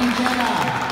一天了。